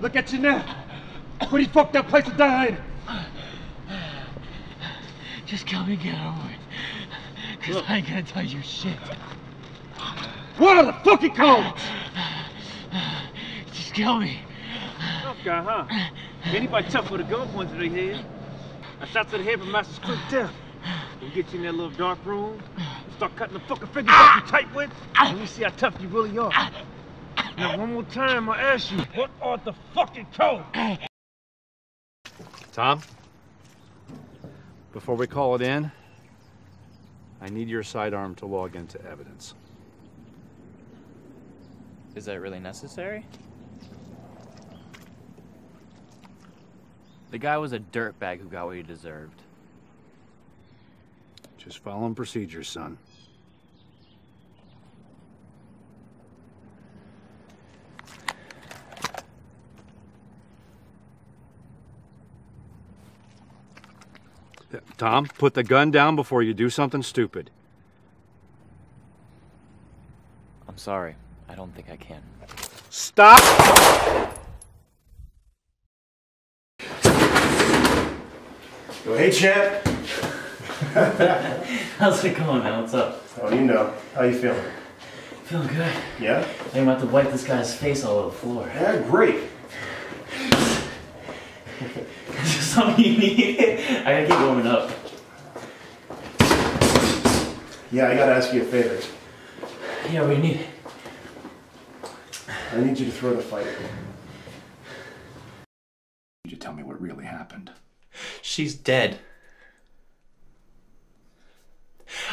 Look at you now. Pretty fucked up place to die in. Just kill me and get over it. Cause I ain't gonna tell you shit. What are the fucking codes? Just kill me. Tough guy, huh? Anybody tough with a gun pointed to their head. A shot to the head from Master's quick death. We'll get you in that little dark room, start cutting the fucking fingers off you tight with, ah. and we see how tough you really are. Ah. Now, one more time, I ask you, what are the fucking codes? Tom, before we call it in, I need your sidearm to log into evidence. Is that really necessary? The guy was a dirtbag who got what he deserved. Just following procedures, son. Tom, put the gun down before you do something stupid. I'm sorry. I don't think I can. Stop! Go, hey, champ. How's it going, man? What's up? Oh, you know. How you feeling? Feeling good. Yeah? I'm about to wipe this guy's face all over the floor. Yeah, great. Is this something you need? I gotta keep warming up. Yeah, I gotta ask you a favor. Yeah, what do you need? I need you to throw the fight. Need you to tell me what really happened. She's dead.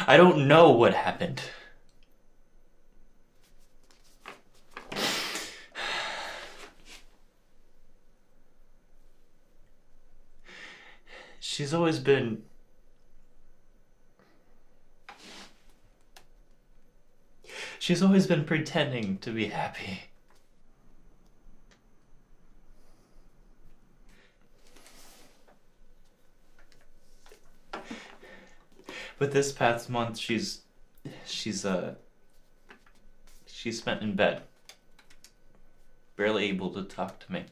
I don't know what happened. She's always been. She's always been pretending to be happy. But this past month, she's, she's uh, she's spent in bed, barely able to talk to me.